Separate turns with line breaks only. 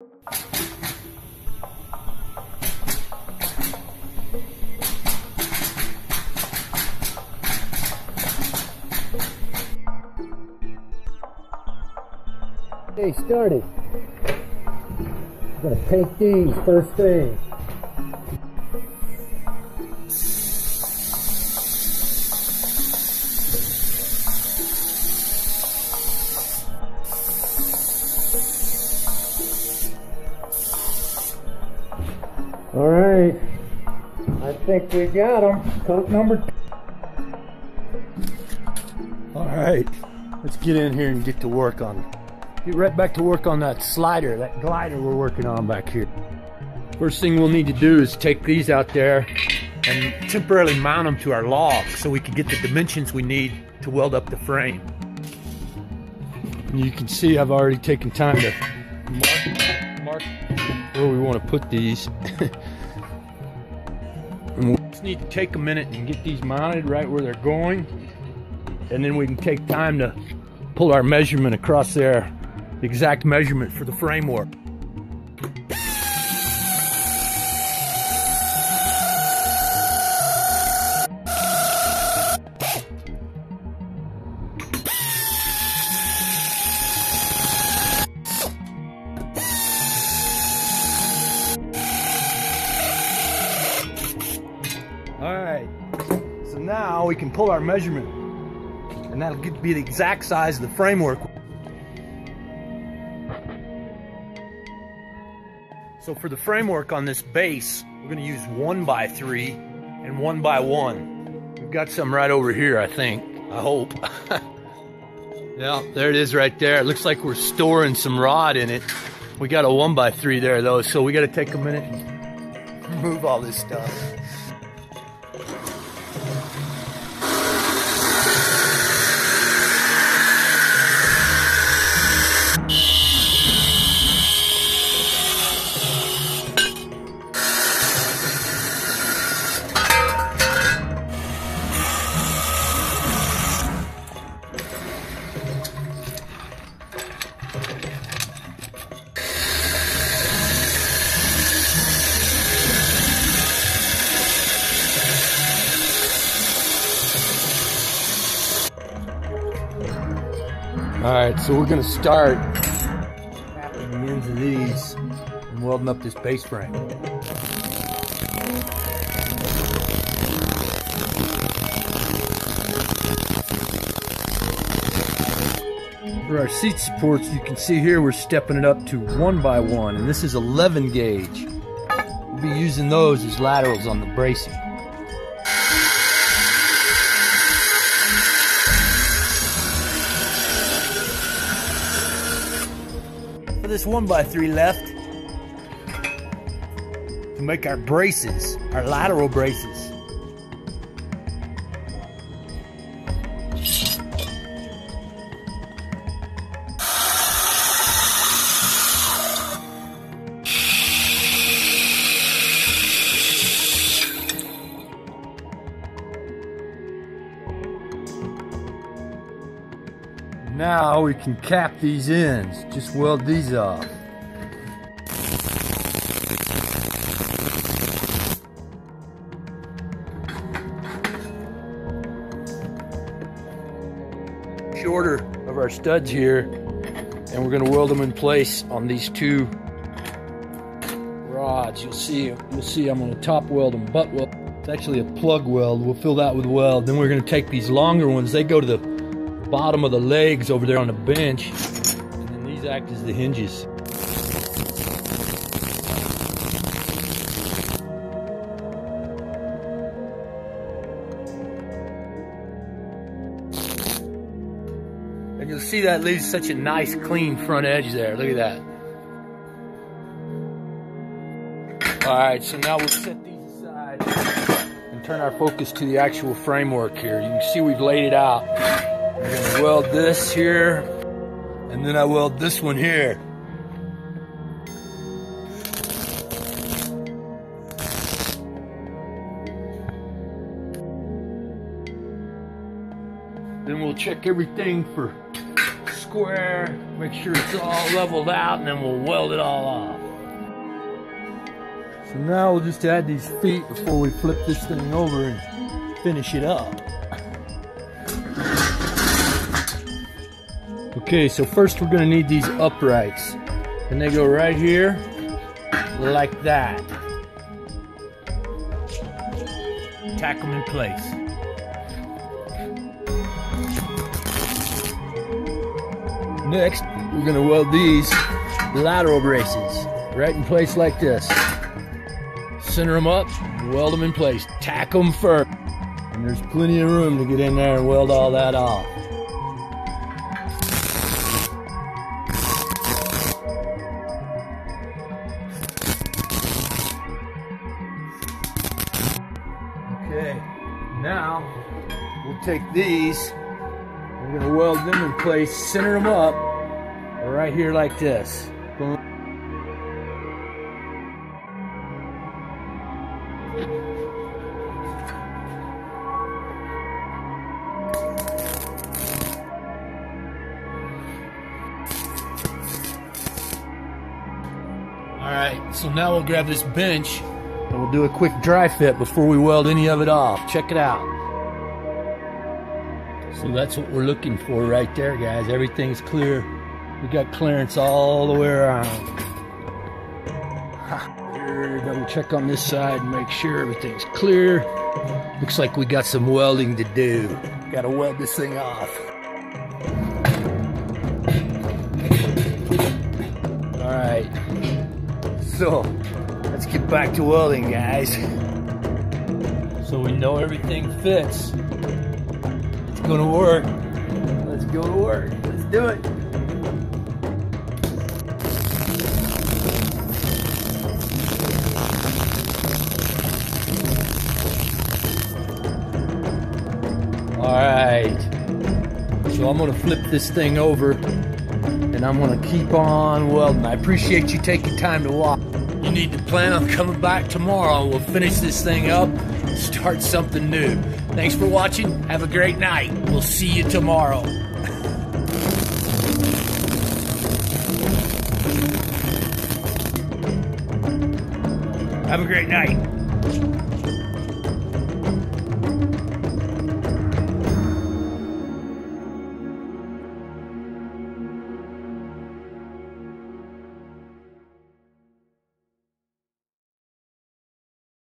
Okay, started. I'm gonna paint these first thing. All right, I think we got them. Coat number. All right, let's get in here and get to work on it. Get right back to work on that slider, that glider we're working on back here. First thing we'll need to do is take these out there and temporarily mount them to our log so we can get the dimensions we need to weld up the frame. And you can see I've already taken time to mark, mark where we want to put these. we just need to take a minute and get these mounted right where they're going. And then we can take time to pull our measurement across there the exact measurement for the framework. Now we can pull our measurement and that'll be the exact size of the framework So for the framework on this base, we're gonna use one by three and one by one. We've got some right over here, I think, I hope. yeah, there it is right there. It looks like we're storing some rod in it. We got a one by three there though, so we gotta take a minute and move all this stuff. All right, so we're gonna start tapping the ends of these and welding up this base frame. For our seat supports, you can see here we're stepping it up to one by one, and this is 11 gauge. We'll be using those as laterals on the bracing. For this one by three left, to make our braces, our lateral braces. Now we can cap these ends, just weld these off. Shorter of our studs here, and we're gonna weld them in place on these two rods. You'll see, you'll see I'm gonna top weld them, butt weld. It's actually a plug weld. We'll fill that with weld. Then we're gonna take these longer ones. They go to the bottom of the legs over there on the bench. And then these act as the hinges. And you'll see that leaves such a nice clean front edge there. Look at that. All right, so now we'll set these aside and turn our focus to the actual framework here. You can see we've laid it out. I'm gonna weld this here, and then I weld this one here. Then we'll check everything for square, make sure it's all leveled out, and then we'll weld it all off. So now we'll just add these feet before we flip this thing over and finish it up. Okay, so first we're gonna need these uprights. And they go right here, like that. Tack them in place. Next, we're gonna weld these lateral braces right in place like this. Center them up, weld them in place, tack them first. And there's plenty of room to get in there and weld all that off. We'll take these, we're gonna weld them in place, center them up, right here like this. All right, so now we'll grab this bench and we'll do a quick dry fit before we weld any of it off. Check it out. So that's what we're looking for right there, guys. Everything's clear. We got clearance all the way around. Here, double check on this side and make sure everything's clear. Looks like we got some welding to do. Gotta weld this thing off. All right. So, let's get back to welding, guys. So we know everything fits. It's gonna work. Let's go to work. Let's do it. All right. So I'm gonna flip this thing over and I'm gonna keep on welding. I appreciate you taking time to watch. You need to plan on coming back tomorrow. We'll finish this thing up, start something new. Thanks for watching. Have a great night. We'll see you tomorrow. Have a great night.